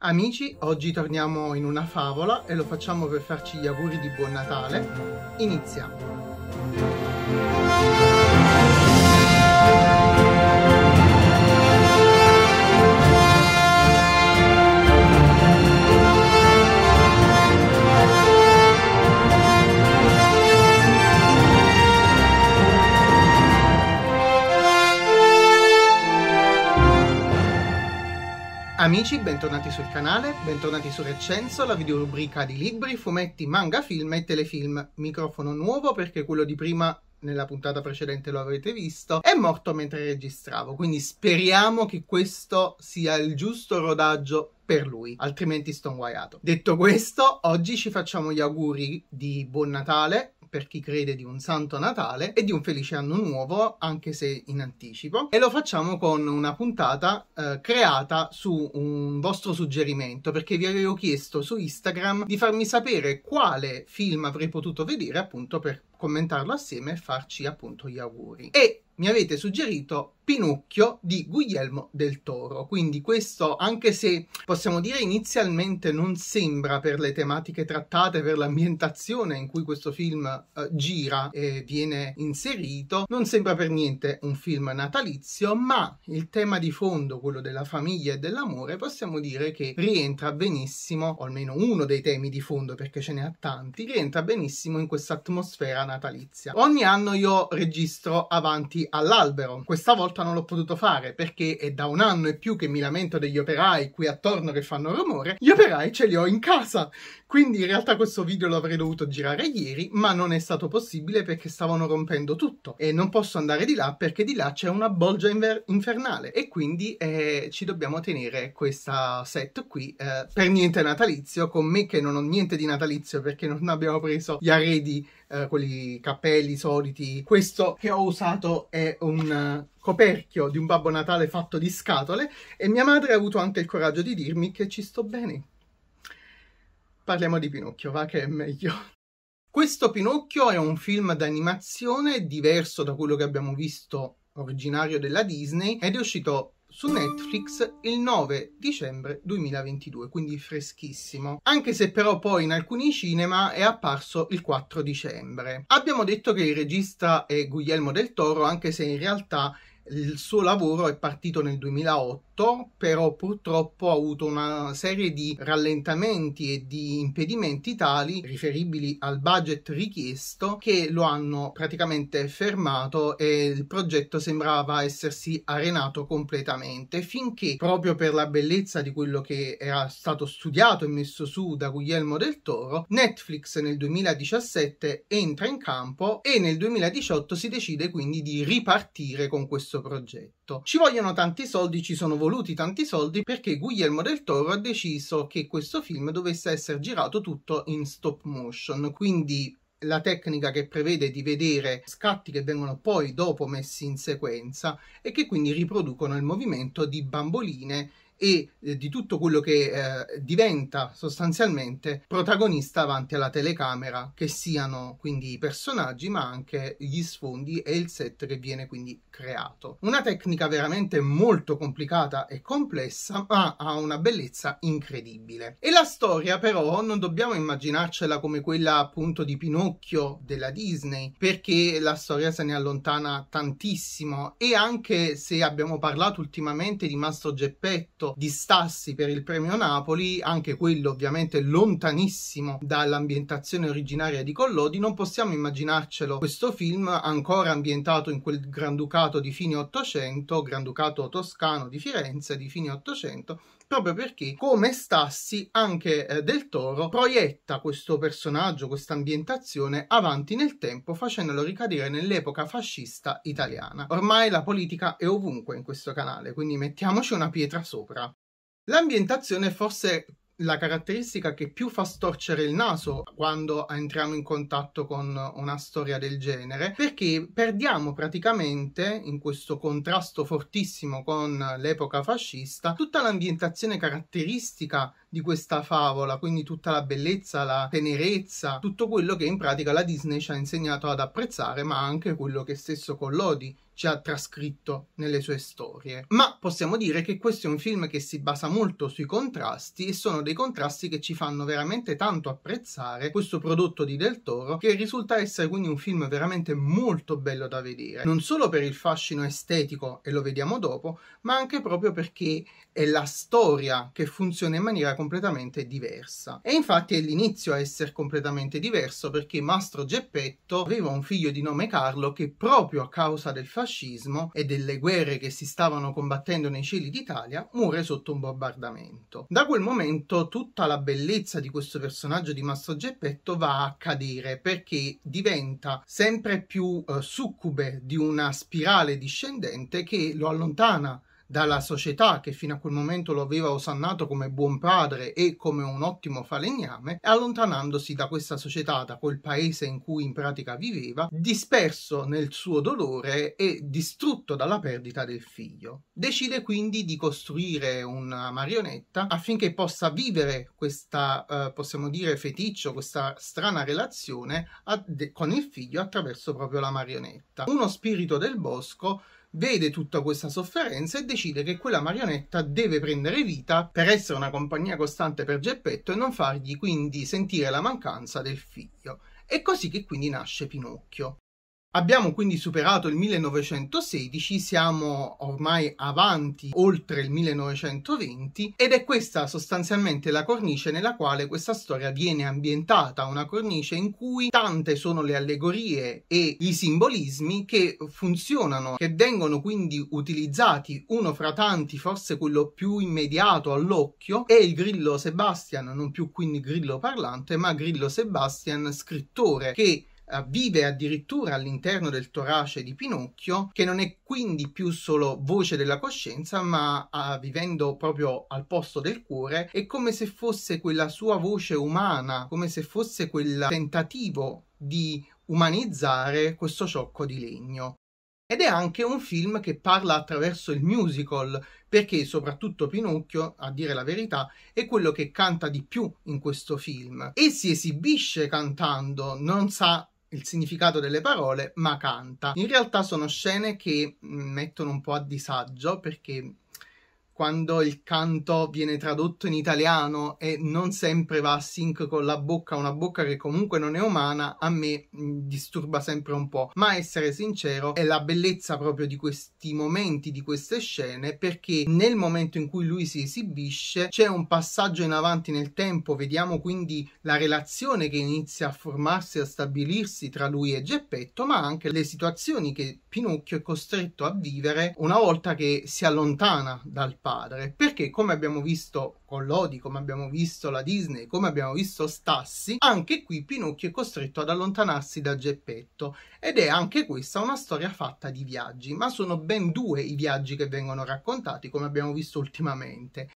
Amici, oggi torniamo in una favola e lo facciamo per farci gli auguri di buon Natale. Iniziamo! Amici, bentornati sul canale, bentornati su Recenso, la videorubrica di libri, fumetti, manga, film e telefilm. Microfono nuovo perché quello di prima nella puntata precedente lo avrete visto, è morto mentre registravo, quindi speriamo che questo sia il giusto rodaggio per lui, altrimenti sto inguaiato. Detto questo, oggi ci facciamo gli auguri di buon Natale, per chi crede di un santo Natale e di un felice anno nuovo, anche se in anticipo. E lo facciamo con una puntata eh, creata su un vostro suggerimento, perché vi avevo chiesto su Instagram di farmi sapere quale film avrei potuto vedere appunto per commentarlo assieme e farci appunto gli auguri. E mi avete suggerito Pinocchio di Guglielmo del Toro. Quindi questo, anche se possiamo dire inizialmente non sembra per le tematiche trattate, per l'ambientazione in cui questo film eh, gira e viene inserito, non sembra per niente un film natalizio, ma il tema di fondo, quello della famiglia e dell'amore, possiamo dire che rientra benissimo, o almeno uno dei temi di fondo, perché ce ne ha tanti, rientra benissimo in questa atmosfera natalizia. Ogni anno io registro avanti all'albero. Questa volta volta non l'ho potuto fare perché è da un anno e più che mi lamento degli operai qui attorno che fanno rumore. Gli operai ce li ho in casa. Quindi in realtà questo video lo avrei dovuto girare ieri, ma non è stato possibile perché stavano rompendo tutto. E non posso andare di là perché di là c'è una bolgia infernale. E quindi eh, ci dobbiamo tenere questa set qui eh, per niente natalizio, con me che non ho niente di natalizio perché non abbiamo preso gli arredi eh, quelli cappelli soliti. Questo che ho usato è un coperchio di un Babbo Natale fatto di scatole e mia madre ha avuto anche il coraggio di dirmi che ci sto bene. Parliamo di Pinocchio, va che è meglio. Questo Pinocchio è un film d'animazione diverso da quello che abbiamo visto originario della Disney ed è uscito su Netflix il 9 dicembre 2022, quindi freschissimo. Anche se però poi in alcuni cinema è apparso il 4 dicembre. Abbiamo detto che il regista è Guglielmo del Toro, anche se in realtà il suo lavoro è partito nel 2008 però purtroppo ha avuto una serie di rallentamenti e di impedimenti tali riferibili al budget richiesto che lo hanno praticamente fermato e il progetto sembrava essersi arenato completamente. Finché proprio per la bellezza di quello che era stato studiato e messo su da Guglielmo del Toro Netflix nel 2017 entra in campo e nel 2018 si decide quindi di ripartire con questo progetto. Ci vogliono tanti soldi, ci sono voluti tanti soldi perché Guillermo del Toro ha deciso che questo film dovesse essere girato tutto in stop motion, quindi la tecnica che prevede di vedere scatti che vengono poi dopo messi in sequenza e che quindi riproducono il movimento di bamboline e eh, di tutto quello che eh, diventa sostanzialmente protagonista davanti alla telecamera, che siano quindi i personaggi, ma anche gli sfondi e il set che viene quindi creato. Una tecnica veramente molto complicata e complessa, ma ha una bellezza incredibile. E la storia, però, non dobbiamo immaginarcela come quella appunto di Pinocchio della Disney, perché la storia se ne allontana tantissimo e anche se abbiamo parlato ultimamente di Mastro Geppetto di Stassi per il premio Napoli, anche quello ovviamente lontanissimo dall'ambientazione originaria di Collodi, non possiamo immaginarcelo questo film ancora ambientato in quel Granducato di fine Ottocento, Granducato toscano di Firenze di fine Ottocento, proprio perché come Stassi anche eh, Del Toro proietta questo personaggio, questa ambientazione avanti nel tempo facendolo ricadere nell'epoca fascista italiana. Ormai la politica è ovunque in questo canale, quindi mettiamoci una pietra sopra. L'ambientazione forse la caratteristica che più fa storcere il naso quando entriamo in contatto con una storia del genere, perché perdiamo praticamente in questo contrasto fortissimo con l'epoca fascista tutta l'ambientazione caratteristica di questa favola, quindi tutta la bellezza, la tenerezza, tutto quello che in pratica la Disney ci ha insegnato ad apprezzare, ma anche quello che stesso Collodi ci ha trascritto nelle sue storie. Ma possiamo dire che questo è un film che si basa molto sui contrasti e sono dei contrasti che ci fanno veramente tanto apprezzare questo prodotto di Del Toro che risulta essere quindi un film veramente molto bello da vedere, non solo per il fascino estetico e lo vediamo dopo, ma anche proprio perché è la storia che funziona in maniera completamente diversa. E infatti è l'inizio a essere completamente diverso perché Mastro Geppetto aveva un figlio di nome Carlo che proprio a causa del fascismo e delle guerre che si stavano combattendo nei cieli d'Italia muore sotto un bombardamento. Da quel momento tutta la bellezza di questo personaggio di Mastro Geppetto va a cadere perché diventa sempre più eh, succube di una spirale discendente che lo allontana dalla società che fino a quel momento lo aveva osannato come buon padre e come un ottimo falegname, allontanandosi da questa società, da quel paese in cui in pratica viveva, disperso nel suo dolore e distrutto dalla perdita del figlio. Decide quindi di costruire una marionetta affinché possa vivere questa, eh, possiamo dire, feticcio, questa strana relazione con il figlio attraverso proprio la marionetta. Uno spirito del bosco vede tutta questa sofferenza e decide che quella marionetta deve prendere vita per essere una compagnia costante per Geppetto e non fargli quindi sentire la mancanza del figlio. È così che quindi nasce Pinocchio. Abbiamo quindi superato il 1916, siamo ormai avanti oltre il 1920 ed è questa sostanzialmente la cornice nella quale questa storia viene ambientata, una cornice in cui tante sono le allegorie e i simbolismi che funzionano, che vengono quindi utilizzati uno fra tanti, forse quello più immediato all'occhio, è il Grillo Sebastian, non più quindi Grillo parlante, ma Grillo Sebastian scrittore che vive addirittura all'interno del torace di Pinocchio, che non è quindi più solo voce della coscienza, ma uh, vivendo proprio al posto del cuore, è come se fosse quella sua voce umana, come se fosse quel tentativo di umanizzare questo ciocco di legno. Ed è anche un film che parla attraverso il musical, perché soprattutto Pinocchio, a dire la verità, è quello che canta di più in questo film e si esibisce cantando, non sa il significato delle parole, ma canta. In realtà sono scene che mm, mettono un po' a disagio perché quando il canto viene tradotto in italiano e non sempre va a sync con la bocca, una bocca che comunque non è umana, a me mm, disturba sempre un po'. Ma essere sincero, è la bellezza proprio di questi momenti, di queste scene, perché nel momento in cui lui si esibisce c'è un passaggio in avanti nel tempo, vediamo quindi la relazione che inizia a formarsi, a stabilirsi tra lui e Geppetto, ma anche le situazioni che Pinocchio è costretto a vivere una volta che si allontana dal padre padre, perché come abbiamo visto con Lodi, come abbiamo visto la Disney, come abbiamo visto Stassi, anche qui Pinocchio è costretto ad allontanarsi da Geppetto ed è anche questa una storia fatta di viaggi, ma sono ben due i viaggi che vengono raccontati come abbiamo visto ultimamente.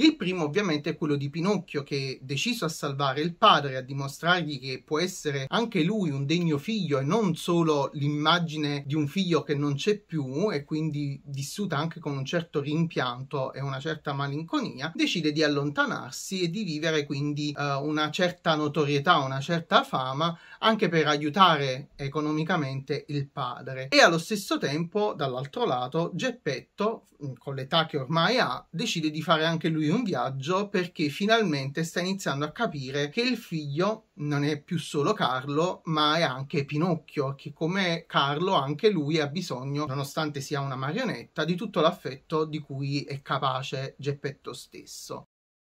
Il primo ovviamente è quello di Pinocchio che, deciso a salvare il padre, a dimostrargli che può essere anche lui un degno figlio e non solo l'immagine di un figlio che non c'è più e quindi vissuta anche con un certo rimpianto e una certa malinconia, decide di allontanarsi e di vivere quindi uh, una certa notorietà, una certa fama anche per aiutare economicamente il padre. E allo stesso tempo, dall'altro lato, Geppetto, con l'età che ormai ha, decide di fare anche lui un viaggio perché finalmente sta iniziando a capire che il figlio non è più solo Carlo, ma è anche Pinocchio, che come Carlo anche lui ha bisogno, nonostante sia una marionetta, di tutto l'affetto di cui è capace Geppetto stesso.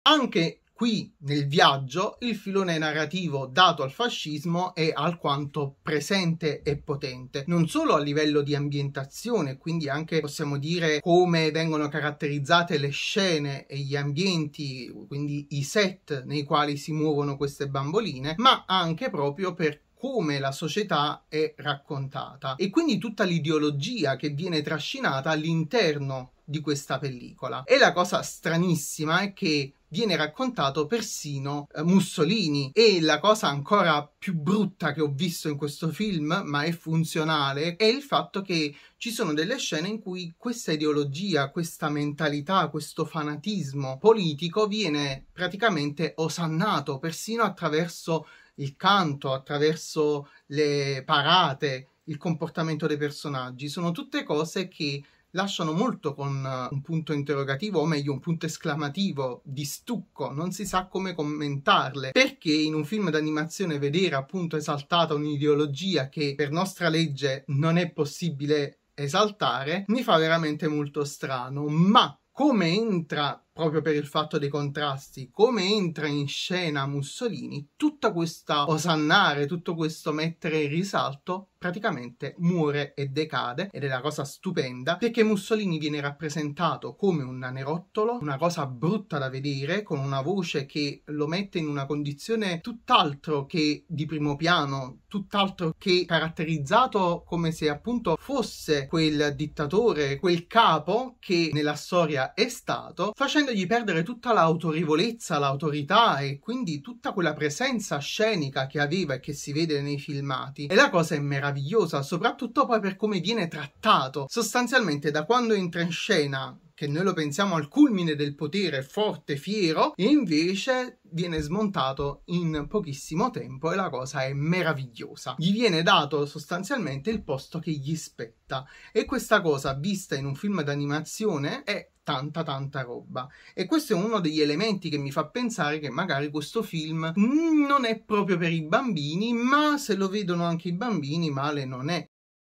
Anche Qui nel viaggio il filone narrativo dato al fascismo è alquanto presente e potente, non solo a livello di ambientazione, quindi anche possiamo dire come vengono caratterizzate le scene e gli ambienti, quindi i set nei quali si muovono queste bamboline, ma anche proprio per come la società è raccontata e quindi tutta l'ideologia che viene trascinata all'interno di questa pellicola. E la cosa stranissima è che viene raccontato persino eh, Mussolini. E la cosa ancora più brutta che ho visto in questo film, ma è funzionale, è il fatto che ci sono delle scene in cui questa ideologia, questa mentalità, questo fanatismo politico viene praticamente osannato persino attraverso il canto, attraverso le parate, il comportamento dei personaggi, sono tutte cose che lasciano molto con uh, un punto interrogativo, o meglio un punto esclamativo di stucco, non si sa come commentarle, perché in un film d'animazione vedere appunto esaltata un'ideologia che per nostra legge non è possibile esaltare, mi fa veramente molto strano, ma come entra proprio per il fatto dei contrasti, come entra in scena Mussolini, tutta questa osannare, tutto questo mettere in risalto praticamente muore e decade ed è la cosa stupenda perché Mussolini viene rappresentato come un nanerottolo, una cosa brutta da vedere, con una voce che lo mette in una condizione tutt'altro che di primo piano, tutt'altro che caratterizzato come se appunto fosse quel dittatore, quel capo che nella storia è stato, facendo facendogli perdere tutta l'autorevolezza, l'autorità e quindi tutta quella presenza scenica che aveva e che si vede nei filmati. E la cosa è meravigliosa, soprattutto poi per come viene trattato. Sostanzialmente da quando entra in scena che noi lo pensiamo al culmine del potere forte, fiero, e invece viene smontato in pochissimo tempo e la cosa è meravigliosa. Gli viene dato sostanzialmente il posto che gli spetta. E questa cosa vista in un film d'animazione è tanta tanta roba. E questo è uno degli elementi che mi fa pensare che magari questo film non è proprio per i bambini ma se lo vedono anche i bambini male non è.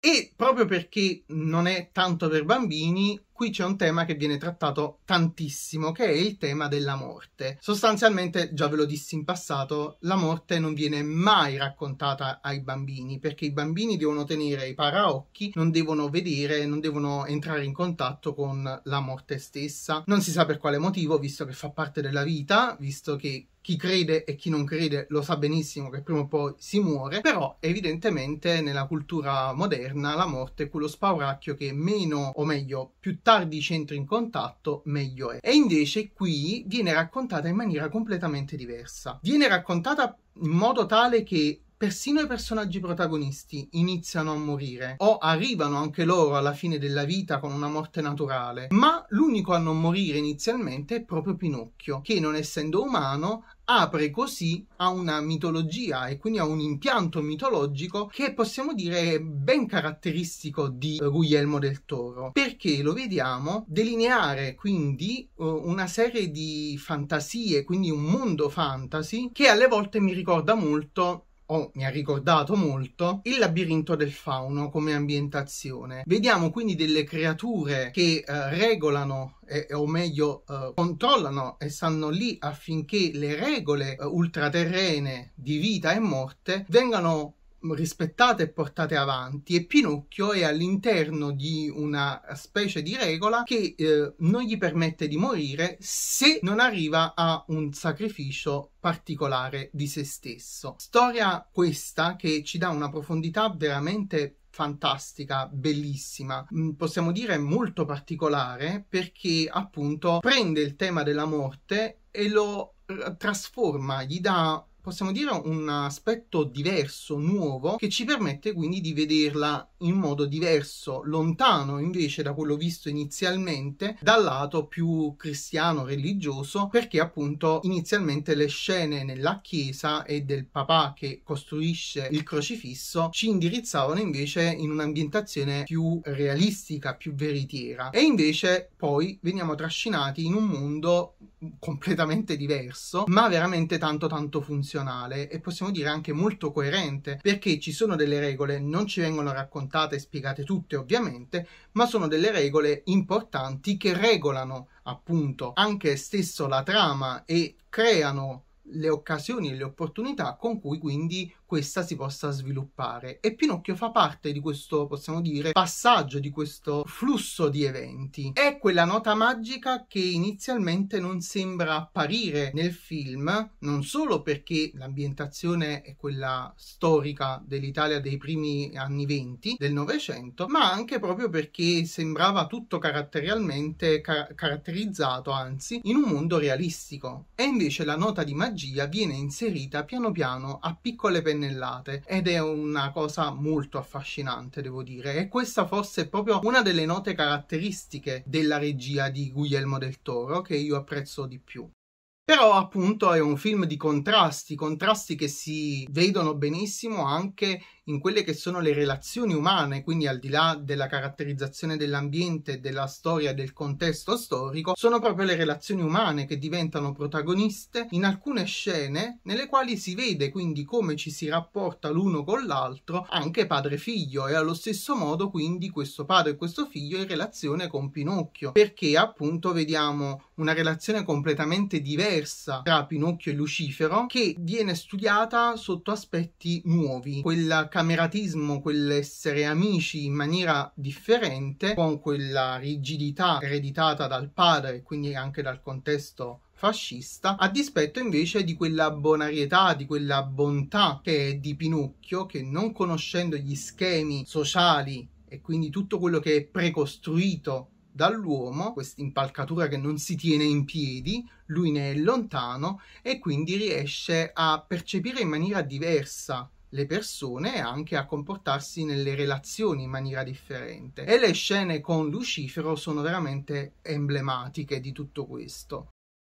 E proprio perché non è tanto per bambini, qui c'è un tema che viene trattato tantissimo, che è il tema della morte. Sostanzialmente, già ve lo dissi in passato, la morte non viene mai raccontata ai bambini, perché i bambini devono tenere i paraocchi, non devono vedere, non devono entrare in contatto con la morte stessa. Non si sa per quale motivo, visto che fa parte della vita, visto che chi crede e chi non crede lo sa benissimo che prima o poi si muore, però evidentemente nella cultura moderna la morte è quello spauracchio che meno o meglio più tardi ci entri in contatto meglio è. E invece qui viene raccontata in maniera completamente diversa. Viene raccontata in modo tale che persino i personaggi protagonisti iniziano a morire o arrivano anche loro alla fine della vita con una morte naturale, ma l'unico a non morire inizialmente è proprio Pinocchio, che non essendo umano apre così a una mitologia e quindi a un impianto mitologico che possiamo dire ben caratteristico di Guglielmo del Toro, perché lo vediamo delineare quindi uh, una serie di fantasie, quindi un mondo fantasy che alle volte mi ricorda molto o mi ha ricordato molto il labirinto del fauno come ambientazione. Vediamo quindi delle creature che eh, regolano o meglio eh, controllano e stanno lì affinché le regole eh, ultraterrene di vita e morte vengano rispettate e portate avanti e Pinocchio è all'interno di una specie di regola che eh, non gli permette di morire se non arriva a un sacrificio particolare di se stesso. Storia questa che ci dà una profondità veramente fantastica, bellissima, mm, possiamo dire molto particolare perché appunto prende il tema della morte e lo eh, trasforma, gli dà possiamo dire un aspetto diverso, nuovo, che ci permette quindi di vederla in modo diverso, lontano invece da quello visto inizialmente dal lato più cristiano religioso, perché appunto inizialmente le scene nella chiesa e del papà che costruisce il crocifisso ci indirizzavano invece in un'ambientazione più realistica, più veritiera. E invece poi veniamo trascinati in un mondo completamente diverso, ma veramente tanto tanto funzionale e possiamo dire anche molto coerente, perché ci sono delle regole, non ci vengono raccontate e spiegate tutte ovviamente, ma sono delle regole importanti che regolano appunto anche stesso la trama e creano le occasioni e le opportunità con cui quindi questa si possa sviluppare. E Pinocchio fa parte di questo possiamo dire passaggio di questo flusso di eventi. È quella nota magica che inizialmente non sembra apparire nel film non solo perché l'ambientazione è quella storica dell'Italia dei primi anni 20 del Novecento ma anche proprio perché sembrava tutto caratterialmente car- caratterizzato anzi in un mondo realistico. E invece la nota di magia viene inserita piano piano a piccole pennellate ed è una cosa molto affascinante devo dire. E questa forse è proprio una delle note caratteristiche della regia di Guglielmo del Toro che io apprezzo di più Però appunto è un film di contrasti, contrasti che si vedono benissimo anche in quelle che sono le relazioni umane, quindi al di là della caratterizzazione dell'ambiente, della storia, del contesto storico, sono proprio le relazioni umane che diventano protagoniste in alcune scene nelle quali si vede quindi come ci si rapporta l'uno con l'altro, anche padre-figlio, e allo stesso modo quindi questo padre e questo figlio in relazione con Pinocchio, perché appunto vediamo una relazione completamente diversa tra Pinocchio e Lucifero che viene studiata sotto aspetti nuovi, quella cameratismo, quell'essere amici in maniera differente, con quella rigidità ereditata dal padre e quindi anche dal contesto fascista, a dispetto invece di quella bonarietà, di quella bontà che è di Pinocchio, che non conoscendo gli schemi sociali e quindi tutto quello che è precostruito dall'uomo, questa impalcatura che non si tiene in piedi, lui ne è lontano e quindi riesce a percepire in maniera diversa le persone e anche a comportarsi nelle relazioni in maniera differente. E le scene con Lucifero sono veramente emblematiche di tutto questo.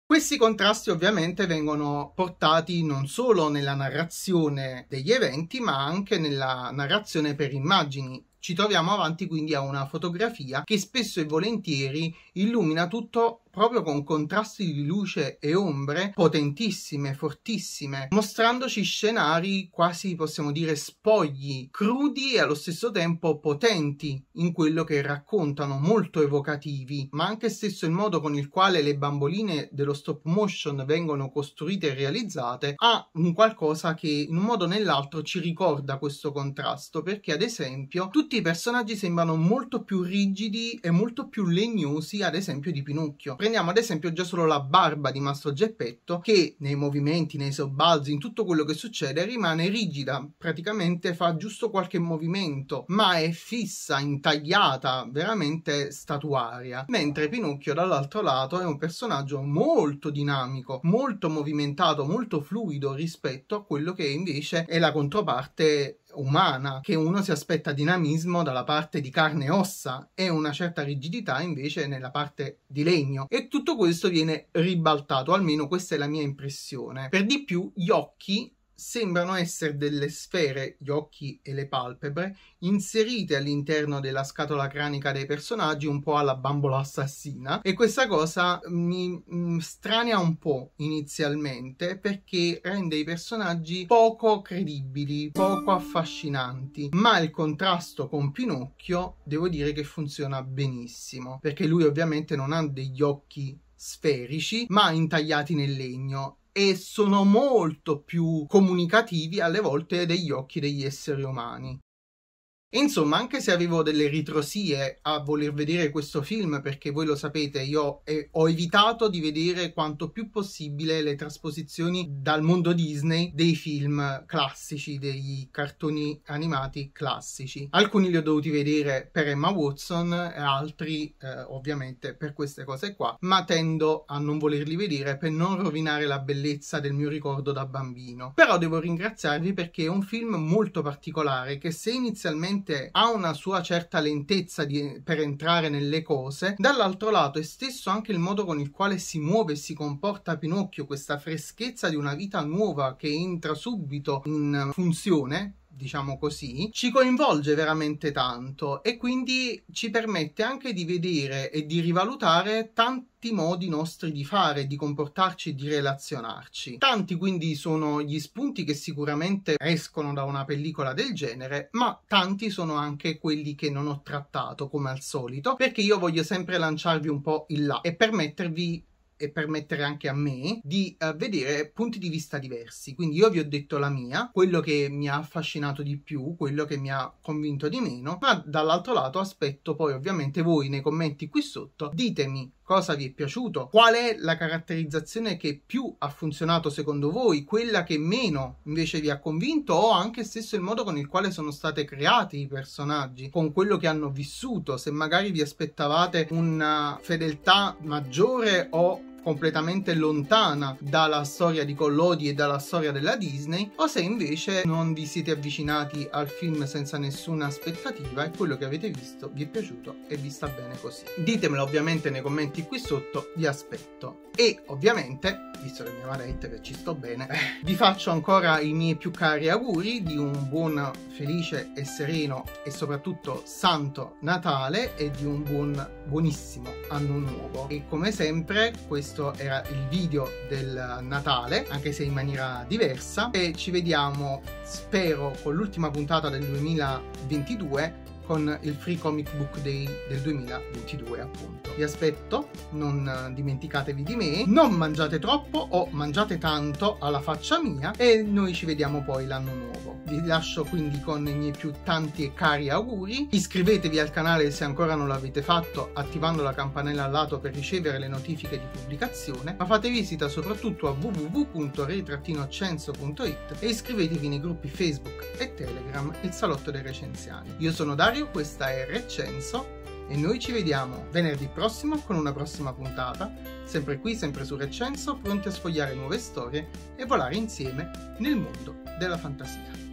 Questi contrasti ovviamente vengono portati non solo nella narrazione degli eventi, ma anche nella narrazione per immagini. Ci troviamo avanti quindi a una fotografia che spesso e volentieri illumina tutto proprio con contrasti di luce e ombre potentissime, fortissime, mostrandoci scenari quasi possiamo dire spogli, crudi e allo stesso tempo potenti in quello che raccontano, molto evocativi, ma anche stesso il modo con il quale le bamboline dello stop motion vengono costruite e realizzate ha un qualcosa che in un modo o nell'altro ci ricorda questo contrasto, perché ad esempio tutti i personaggi sembrano molto più rigidi e molto più legnosi, ad esempio di Pinocchio prendiamo ad esempio già solo la barba di Mastro Geppetto che nei movimenti, nei sobbalzi, in tutto quello che succede rimane rigida, praticamente fa giusto qualche movimento, ma è fissa, intagliata, veramente statuaria. Mentre Pinocchio dall'altro lato è un personaggio molto dinamico, molto movimentato, molto fluido rispetto a quello che invece è la controparte umana, che uno si aspetta dinamismo dalla parte di carne e ossa e una certa rigidità invece nella parte di legno. E tutto questo viene ribaltato, almeno questa è la mia impressione. Per di più, gli occhi sembrano essere delle sfere, gli occhi e le palpebre, inserite all'interno della scatola cranica dei personaggi un po' alla bambola assassina. E questa cosa mi mm, strania un po' inizialmente perché rende i personaggi poco credibili, poco affascinanti, ma il contrasto con Pinocchio devo dire che funziona benissimo perché lui ovviamente non ha degli occhi sferici ma intagliati nel legno e sono molto più comunicativi alle volte degli occhi degli esseri umani. Insomma, anche se avevo delle ritrosie a voler vedere questo film, perché voi lo sapete, io eh, ho evitato di vedere quanto più possibile le trasposizioni dal mondo Disney dei film classici, dei cartoni animati classici. Alcuni li ho dovuti vedere per Emma Watson altri eh, ovviamente per queste cose qua, ma tendo a non volerli vedere per non rovinare la bellezza del mio ricordo da bambino. Però devo ringraziarvi perché è un film molto particolare che se inizialmente sicuramente ha una sua certa lentezza di, per entrare nelle cose, dall'altro lato è stesso anche il modo con il quale si muove e si comporta Pinocchio, questa freschezza di una vita nuova che entra subito in funzione diciamo così, ci coinvolge veramente tanto e quindi ci permette anche di vedere e di rivalutare tanti modi nostri di fare, di comportarci e di relazionarci. Tanti quindi sono gli spunti che sicuramente escono da una pellicola del genere, ma tanti sono anche quelli che non ho trattato come al solito, perché io voglio sempre lanciarvi un po' in là e permettervi e permettere anche a me di uh, vedere punti di vista diversi. Quindi io vi ho detto la mia, quello che mi ha affascinato di più, quello che mi ha convinto di meno, ma dall'altro lato aspetto poi ovviamente voi nei commenti qui sotto ditemi cosa vi è piaciuto, qual è la caratterizzazione che più ha funzionato secondo voi, quella che meno invece vi ha convinto o anche stesso il modo con il quale sono state creati i personaggi, con quello che hanno vissuto, se magari vi aspettavate una fedeltà maggiore o completamente lontana dalla storia di Collodi e dalla storia della Disney o se invece non vi siete avvicinati al film senza nessuna aspettativa e quello che avete visto vi è piaciuto e vi sta bene così. Ditemelo ovviamente nei commenti qui sotto, vi aspetto. E ovviamente, visto che mi amarete che ci sto bene, eh, vi faccio ancora i miei più cari auguri di un buon, felice e sereno e soprattutto santo Natale e di un buon, buonissimo anno nuovo. E come sempre questo era il video del Natale, anche se in maniera diversa, e ci vediamo, spero, con l'ultima puntata del 2022 con il Free Comic Book Day del 2022 appunto. Vi aspetto, non dimenticatevi di me, non mangiate troppo o mangiate tanto alla faccia mia e noi ci vediamo poi l'anno nuovo. Vi lascio quindi con i miei più tanti e cari auguri, iscrivetevi al canale se ancora non l'avete fatto attivando la campanella al lato per ricevere le notifiche di pubblicazione, ma fate visita soprattutto a www.re-censo.it e iscrivetevi nei gruppi Facebook e Telegram Il Salotto dei Recenziani. Io sono Dario Mario, questa è Recenso e noi ci vediamo venerdì prossimo con una prossima puntata, sempre qui, sempre su Recenso, pronti a sfogliare nuove storie e volare insieme nel mondo della fantasia.